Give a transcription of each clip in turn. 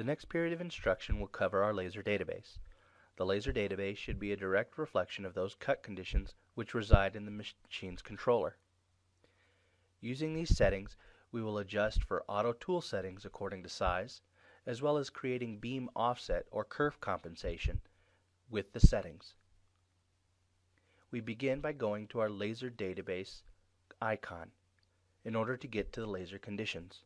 The next period of instruction will cover our laser database. The laser database should be a direct reflection of those cut conditions which reside in the machine's controller. Using these settings, we will adjust for auto tool settings according to size, as well as creating beam offset or kerf compensation with the settings. We begin by going to our laser database icon in order to get to the laser conditions.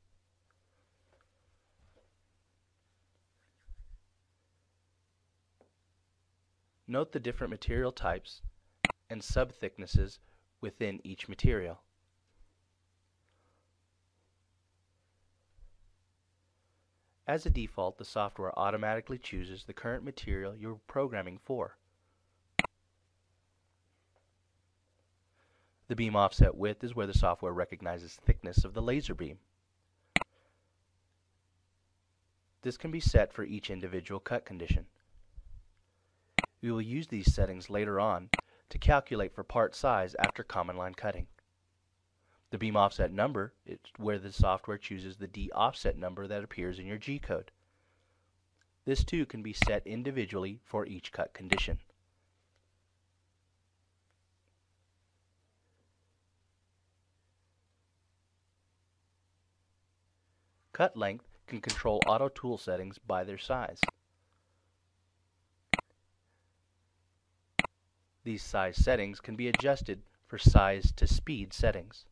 Note the different material types and sub-thicknesses within each material. As a default, the software automatically chooses the current material you're programming for. The beam offset width is where the software recognizes thickness of the laser beam. This can be set for each individual cut condition. We will use these settings later on to calculate for part size after common line cutting. The beam offset number is where the software chooses the D offset number that appears in your G code. This too can be set individually for each cut condition. Cut length can control auto tool settings by their size. These size settings can be adjusted for size to speed settings.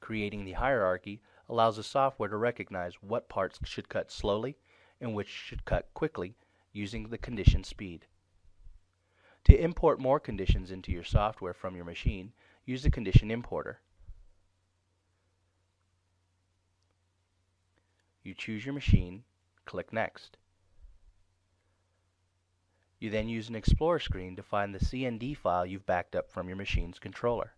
Creating the hierarchy allows the software to recognize what parts should cut slowly and which should cut quickly using the condition speed. To import more conditions into your software from your machine, use the condition importer. You choose your machine, click Next. You then use an Explorer screen to find the CND file you've backed up from your machine's controller.